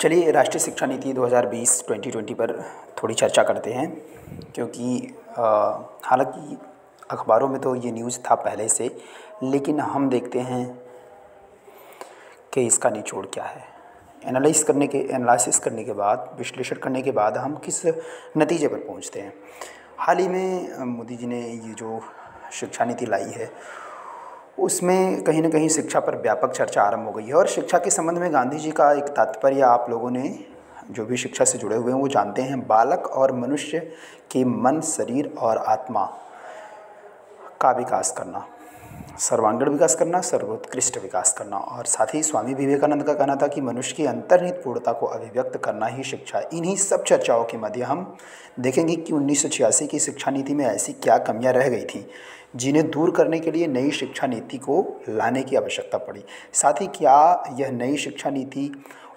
चलिए, राष्ट्रीय शिक्षा नीति 2020-2020 पर थोड़ी चर्चा करते हैं, क्योंकि हालाँकि अखबारों में तो ये न्यूज़ था पहले से, लेकिन हम देखते हैं कि इसका निचोड़ क्या है। एनालाइज करने के, एनालिसिस करने के बाद, विश्लेषण करने के बाद हम किस नतीजे पर पहुँचते हैं। हाल ही में, मोदी जी ने ये जो शिक्षा नीति लाई है उसमें कहीं ना कहीं शिक्षा पर व्यापक चर्चा आरंभ हो गई है और शिक्षा के संबंध में गांधी जी का एक तात्पर्य आप लोगों ने जो भी शिक्षा से जुड़े हुए हैं, वो जानते हैं। बालक और मनुष्य के मन, शरीर और आत्मा का विकास करना। सर्वांगीण विकास करना, सर्वोत्कृष्ट विकास करना और साथ ही स्वामी विवेकानंद का कहना था कि मनुष्य की अंतर्निहित पूर्णता को अभिव्यक्त करना ही शिक्षा। इन्हीं सब चर्चाओं के मध्य हम देखेंगे कि उन्नीस सौ छियासी की शिक्षा नीति में ऐसी क्या कमियाँ रह गई थी, जिन्हें दूर करने के लिए नई शिक्षा नीति को लाने की आवश्यकता पड़ी। साथ ही क्या यह नई शिक्षा नीति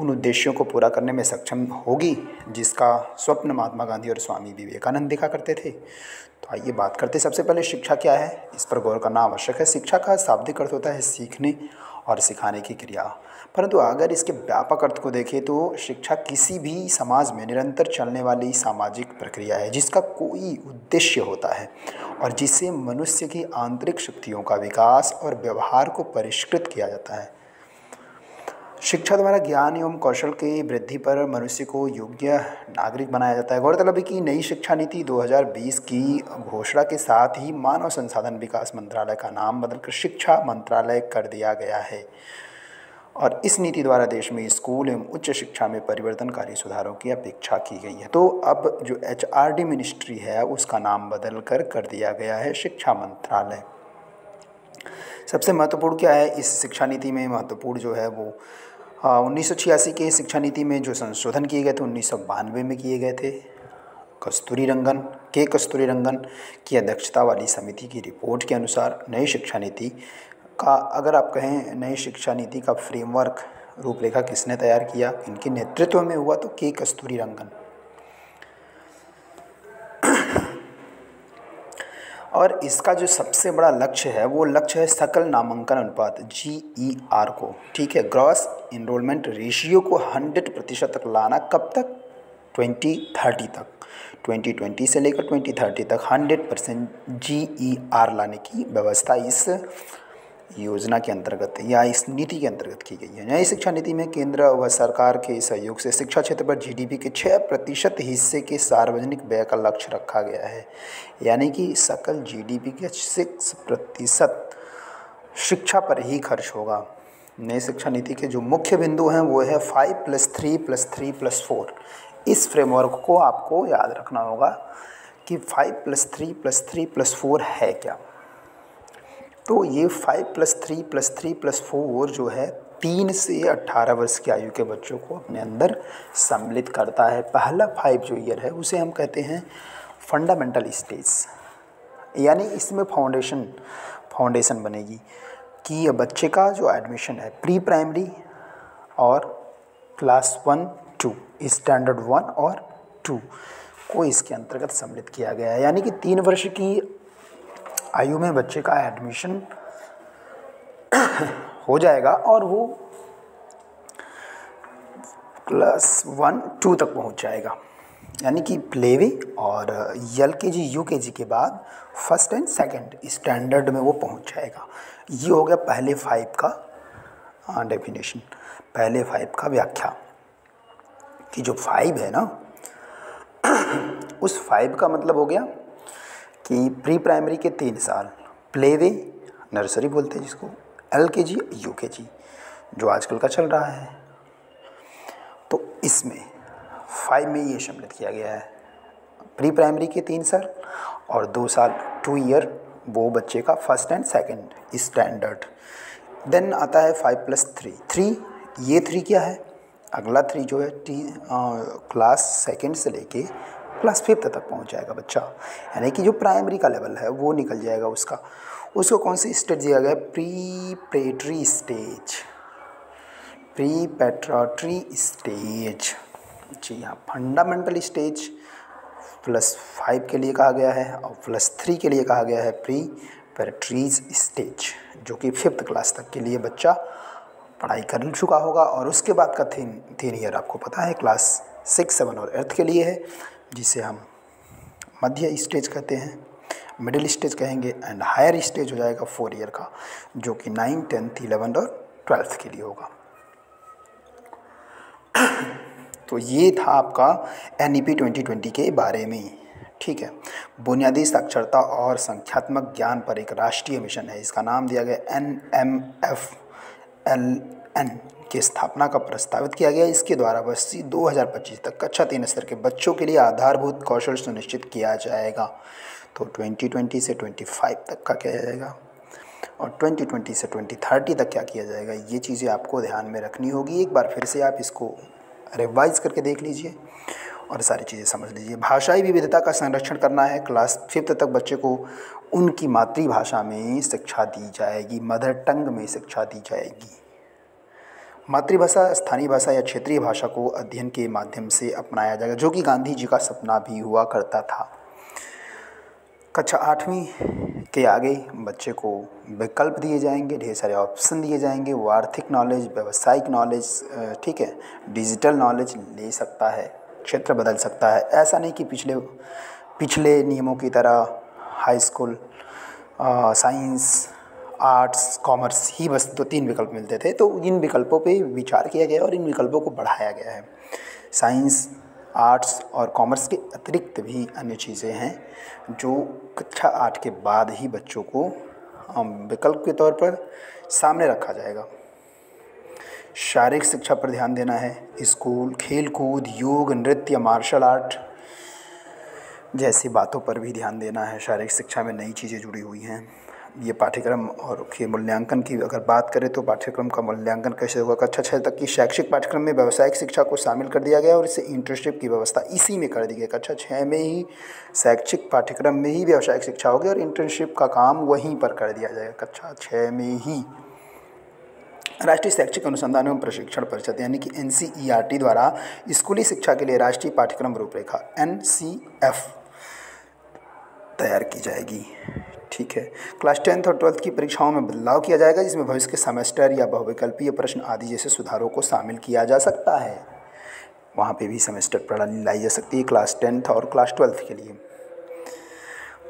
उन उद्देश्यों को पूरा करने में सक्षम होगी, जिसका स्वप्न महात्मा गांधी और स्वामी विवेकानंद देखा करते थे। तो आइए बात करते सबसे पहले शिक्षा क्या है? इस पर गौर करना आवश्यक है। शिक्षा का शाब्दिक अर्थ होता है सीखने और सिखाने की क्रिया। परंतु अगर इसके व्यापक अर्थ को देखें तो शिक्षा किसी भी समाज में निरंतर चलने वाली सामाजिक प्रक्रिया है, जिसका कोई उद्देश्य होता है और जिससे मनुष्य की आंतरिक शक्तियों का विकास और व्यवहार को परिष्कृत किया जाता है। शिक्षा द्वारा ज्ञान एवं कौशल की वृद्धि पर मनुष्य को योग्य नागरिक बनाया जाता है। गौरतलब है कि नई शिक्षा नीति 2020 की घोषणा के साथ ही मानव संसाधन विकास मंत्रालय का नाम बदलकर शिक्षा मंत्रालय कर दिया गया है। और इस नीति द्वारा देश में स्कूल एवं उच्च शिक्षा में परिवर्तनकारी सुधारों की अपेक्षा की गई है। तो अब जो एचआरडी मिनिस्ट्री है, उसका नाम बदल कर कर दिया गया है शिक्षा मंत्रालय। सबसे महत्वपूर्ण क्या है? इस शिक्षा नीति में महत्वपूर्ण जो है वो उन्नीस सौ छियासी के शिक्षा नीति में जो संशोधन किए गए थे, उन्नीस सौ बानवे में किए गए थे। कस्तूरी रंगन, के कस्तूरी रंगन की अध्यक्षता वाली समिति की रिपोर्ट के अनुसार नई शिक्षा नीति का, अगर आप कहें नई शिक्षा नीति का फ्रेमवर्क रूपरेखा किसने तैयार किया, इनके नेतृत्व में हुआ तो के कस्तूरी रंगन। और इसका जो सबसे बड़ा लक्ष्य है, वो लक्ष्य है सकल नामांकन अनुपात जी ई आर को। ठीक है ग्रॉस इनरोलमेंट रेशियो को हंड्रेड प्रतिशत तक लाना कब तक? ट्वेंटी थर्टी तक। ट्वेंटी ट्वेंटी से लेकर ट्वेंटी थर्टी तक hundred percent G E R लाने की व्यवस्था इस योजना के अंतर्गत या इस नीति के अंतर्गत की गई है। नई शिक्षा नीति में केंद्र व सरकार के सहयोग से शिक्षा क्षेत्र पर जीडीपी के छः प्रतिशत हिस्से के सार्वजनिक व्यय का लक्ष्य रखा गया है। यानी कि सकल जीडीपी के सिक्स प्रतिशत शिक्षा पर ही खर्च होगा। नई शिक्षा नीति के जो मुख्य बिंदु हैं, वो है five plus three plus three plus four इस फ्रेमवर्क को आपको याद रखना होगा कि five plus three plus three plus four है क्या। तो ये five plus three plus three plus four जो है, तीन से अट्ठारह वर्ष की आयु के बच्चों को अपने अंदर सम्मिलित करता है। पहला फाइव जो ईयर है, उसे हम कहते हैं फंडामेंटल स्टेज यानी इसमें फाउंडेशन फाउंडेशन बनेगी कि बच्चे का जो एडमिशन है प्री प्राइमरी और class one two standard one और टू को इसके अंतर्गत सम्मिलित किया गया है। यानी कि तीन वर्ष की आयु में बच्चे का एडमिशन हो जाएगा और वो क्लास वन टू तक पहुँच जाएगा। यानी कि प्लेवे और एल के जी यू के जी के बाद फ़र्स्ट एंड सेकंड स्टैंडर्ड में वो पहुँच जाएगा। ये हो गया पहले फाइव का डेफिनेशन पहले फाइव का व्याख्या। कि जो फाइव है ना, उस फाइव का मतलब हो गया कि प्री प्राइमरी के तीन साल प्ले वे नर्सरी बोलते हैं जिसको एल के जी यू के जी जो आजकल का चल रहा है। तो इसमें फाइव में ये सम्मिलित किया गया है। प्री प्राइमरी के तीन साल और दो साल टू ईयर वो बच्चे का first and second standard then आता है फाइव प्लस थ्री थ्री ये थ्री क्या है? अगला थ्री जो है टी क्लास सेकंड से लेके क्लास फिफ्थ तक पहुँच जाएगा बच्चा। यानी कि जो प्राइमरी का लेवल है, वो निकल जाएगा उसका। उसको कौन सी स्टेज दिया गया preparatory stage preparatory stage जी हाँ फंडामेंटल स्टेज प्लस फाइव के लिए कहा गया है और प्लस थ्री के लिए कहा गया है प्री पेट्रीज स्टेज जो कि फिफ्थ क्लास तक के लिए बच्चा पढ़ाई कर चुका होगा। और उसके बाद का तीन तीन ईयर आपको पता है क्लास सिक्स सेवन और एर्थ के लिए है। जिसे हम मध्य स्टेज कहते हैं, मिडिल स्टेज कहेंगे एंड हायर स्टेज हो जाएगा फोर ईयर का, जो कि नाइन टेंथ इलेवेंथ और ट्वेल्थ के लिए होगा। तो ये था आपका N E P twenty twenty के बारे में। ठीक है? बुनियादी साक्षरता और संख्यात्मक ज्ञान पर एक राष्ट्रीय मिशन है। इसका नाम दिया गया N M F L N की स्थापना का प्रस्तावित किया गया। इसके द्वारा वर्ष 2025 तक कक्षा तीन स्तर के बच्चों के लिए आधारभूत कौशल सुनिश्चित किया जाएगा। तो 2020 से 25 तक का किया जाएगा और 2020 से 2030 तक क्या किया जाएगा, ये चीज़ें आपको ध्यान में रखनी होगी। एक बार फिर से आप इसको रिवाइज करके देख लीजिए और सारी चीज़ें समझ लीजिए। भाषाई विविधता का संरक्षण करना है। क्लास फिफ्थ तक बच्चे को उनकी मातृभाषा में शिक्षा दी जाएगी, मदर टंग में शिक्षा दी जाएगी। मातृभाषा, स्थानीय भाषा या क्षेत्रीय भाषा को अध्ययन के माध्यम से अपनाया जाएगा, जो कि गांधी जी का सपना भी हुआ करता था। कक्षा आठवीं के आगे बच्चे को विकल्प दिए जाएँगे, ढेर सारे ऑप्शन दिए जाएँगे। वो आर्थिक नॉलेज व्यावसायिक नॉलेज ठीक है डिजिटल नॉलेज ले सकता है, क्षेत्र बदल सकता है। ऐसा नहीं कि पिछले पिछले नियमों की तरह high school science arts, commerce ही बस दो तीन विकल्प मिलते थे तो इन विकल्पों पे विचार किया गया और इन विकल्पों को बढ़ाया गया है। साइंस, आर्ट्स और कॉमर्स के अतिरिक्त भी अन्य चीज़ें हैं, जो कक्षा आठ के बाद ही बच्चों को विकल्प के तौर पर सामने रखा जाएगा। शारीरिक शिक्षा पर ध्यान देना है, स्कूल खेल कूद योग, नृत्य, मार्शल आर्ट जैसी बातों पर भी ध्यान देना है। शारीरिक शिक्षा में नई चीज़ें जुड़ी हुई हैं। ये पाठ्यक्रम और के मूल्यांकन की अगर बात करें तो पाठ्यक्रम का मूल्यांकन कैसे होगा? कक्षा छः तक की शैक्षिक पाठ्यक्रम में व्यावसायिक शिक्षा को शामिल कर दिया गया और इससे इंटर्नशिप की व्यवस्था इसी में कर दी गई। कक्षा छः में ही शैक्षिक पाठ्यक्रम में ही व्यावसायिक शिक्षा होगी और इंटर्नशिप का काम वहीं पर कर दिया जाएगा। कक्षा छः में ही राष्ट्रीय शैक्षिक अनुसंधान एवं प्रशिक्षण परिषद, यानी कि एनसीईआरटी द्वारा स्कूली शिक्षा के लिए राष्ट्रीय पाठ्यक्रम रूपरेखा एनसीएफ तैयार की जाएगी। ठीक है। क्लास टेंथ और ट्वेल्थ की परीक्षाओं में बदलाव किया जाएगा, जिसमें भविष्य के सेमेस्टर या बहुविकल्पीय प्रश्न आदि जैसे सुधारों को शामिल किया जा सकता है। वहाँ पे भी सेमेस्टर प्रणाली लाई जा सकती है क्लास टेंथ और क्लास ट्वेल्थ के लिए।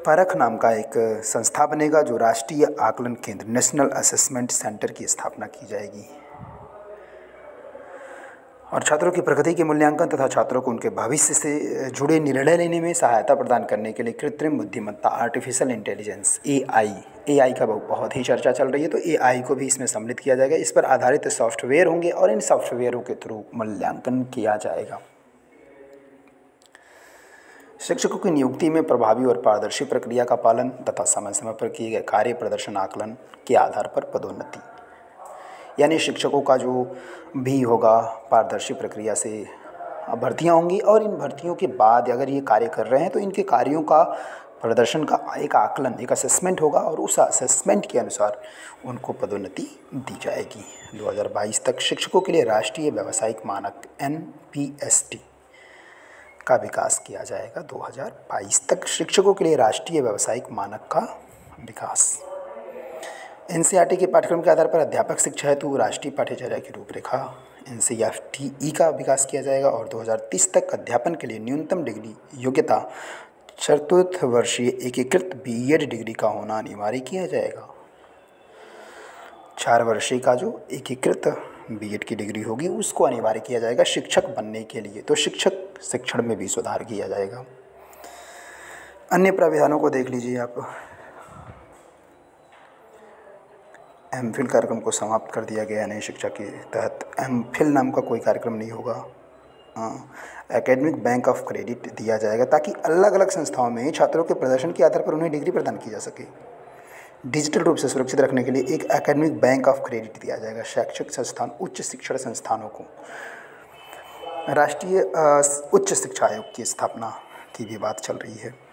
परख नाम का एक संस्था बनेगा, जो राष्ट्रीय आकलन केंद्र, नेशनल असेसमेंट सेंटर की स्थापना की जाएगी। और छात्रों की प्रगति के मूल्यांकन तथा छात्रों को उनके भविष्य से जुड़े निर्णय लेने में सहायता प्रदान करने के लिए कृत्रिम बुद्धिमत्ता आर्टिफिशियल इंटेलिजेंस ए आई ए आई का बहुत ही चर्चा चल रही है। तो ए आई को भी इसमें सम्मिलित किया जाएगा। इस पर आधारित सॉफ्टवेयर होंगे और इन सॉफ्टवेयरों के थ्रू मूल्यांकन किया जाएगा। शिक्षकों की नियुक्ति में प्रभावी और पारदर्शी प्रक्रिया का पालन तथा समय समय पर किए गए कार्य प्रदर्शन आकलन के आधार पर पदोन्नति यानी शिक्षकों का जो भी होगा पारदर्शी प्रक्रिया से भर्तियाँ होंगी और इन भर्तियों के बाद अगर ये कार्य कर रहे हैं तो इनके कार्यों का प्रदर्शन का एक आकलन, एक असेसमेंट होगा और उस असेसमेंट के अनुसार उनको पदोन्नति दी जाएगी। 2022 तक शिक्षकों के लिए राष्ट्रीय व्यावसायिक मानक NPST का विकास किया जाएगा। 2022 तक शिक्षकों के लिए राष्ट्रीय व्यावसायिक मानक का विकास। एन के पाठ्यक्रम के आधार पर अध्यापक शिक्षा हेतु राष्ट्रीय पाठ्यचर्या की रूपरेखा एन ई का विकास किया जाएगा और 2030 तक अध्यापन के लिए न्यूनतम डिग्री योग्यता चतुर्थ वर्षीय एकीकृत बीएड डिग्री का होना अनिवार्य किया जाएगा। चार वर्षीय का जो एकीकृत बीएड की डिग्री होगी, उसको अनिवार्य किया जाएगा शिक्षक बनने के लिए तो शिक्षक शिक्षण में भी सुधार किया जाएगा। अन्य प्राविधानों को देख लीजिए आप। एम फिल कार्यक्रम को समाप्त कर दिया गया नई शिक्षा के तहत। एम फिल नाम का कोई कार्यक्रम नहीं होगा। एकेडमिक बैंक ऑफ़ क्रेडिट दिया जाएगा ताकि अलग अलग संस्थाओं में छात्रों के प्रदर्शन के आधार पर उन्हें डिग्री प्रदान की जा सके। डिजिटल रूप से सुरक्षित रखने के लिए एक एकेडमिक बैंक ऑफ़ क्रेडिट दिया जाएगा शैक्षिक संस्थान, उच्च शिक्षण संस्थानों को। राष्ट्रीय उच्च शिक्षा आयोग की स्थापना की भी बात चल रही है।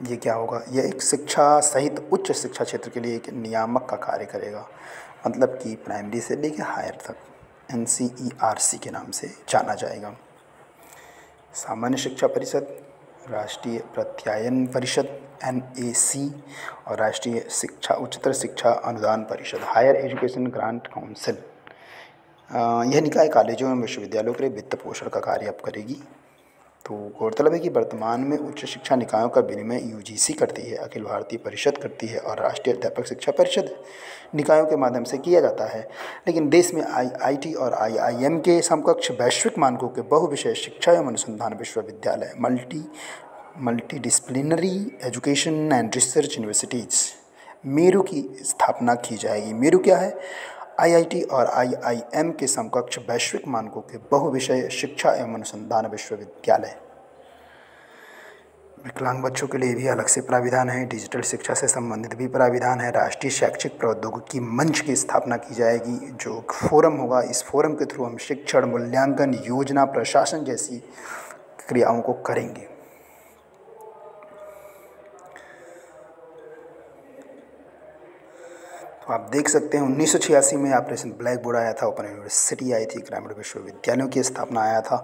ये क्या होगा? यह एक शिक्षा सहित उच्च शिक्षा क्षेत्र के लिए एक नियामक का कार्य करेगा। मतलब कि प्राइमरी से लेकर हायर तक एनसीईआरसी के नाम से जाना जाएगा। सामान्य शिक्षा परिषद, राष्ट्रीय प्रत्यायन परिषद एन और राष्ट्रीय शिक्षा, उच्चतर शिक्षा अनुदान परिषद हायर एजुकेशन ग्रांट काउंसिल यह निकाय कॉलेजों एवं विश्वविद्यालयों के लिए वित्त पोषण का कार्य अब करेगी। तो गौरतलब है कि वर्तमान में उच्च शिक्षा निकायों का विनिमय यूजीसी करती है, अखिल भारतीय परिषद करती है और राष्ट्रीय अध्यापक शिक्षा परिषद निकायों के माध्यम से किया जाता है। लेकिन देश में आई आईटी और आईआईएम के समकक्ष वैश्विक मानकों के बहु विषय शिक्षा एवं अनुसंधान विश्वविद्यालय multi multidisciplinary education and research universities MERU की स्थापना की जाएगी। मेरू क्या है? आईआईटी और आईआईएम के समकक्ष वैश्विक मानकों के बहुविषय शिक्षा एवं अनुसंधान विश्वविद्यालय। विकलांग बच्चों के लिए भी अलग से प्राविधान है। डिजिटल शिक्षा से संबंधित भी प्राविधान है। राष्ट्रीय शैक्षिक प्रौद्योगिकी मंच की स्थापना की जाएगी, जो फोरम होगा। इस फोरम के थ्रू हम शिक्षण मूल्यांकन योजना प्रशासन जैसी क्रियाओं को करेंगे। आप देख सकते हैं, उन्नीस सौ छियासी में ऑपरेशन ब्लैक बोर्ड आया था, ओपन यूनिवर्सिटी आई थी, ग्रामीण विश्वविद्यालयों की स्थापना आया था।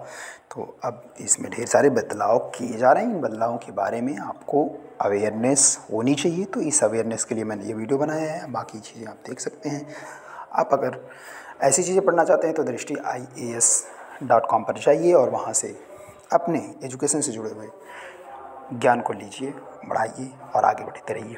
तो अब इसमें ढेर सारे बदलाव किए जा रहे हैं। इन बदलावों के बारे में आपको अवेयरनेस होनी चाहिए। तो इस अवेयरनेस के लिए मैंने ये वीडियो बनाया है। बाकी चीज़ें आप देख सकते हैं। आप अगर ऐसी चीज़ें पढ़ना चाहते हैं तो Drishti I A S dot com पर जाइए और वहाँ से अपने एजुकेशन से जुड़े हुए ज्ञान को लीजिए, बढ़ाइए और आगे बढ़ते रहिए।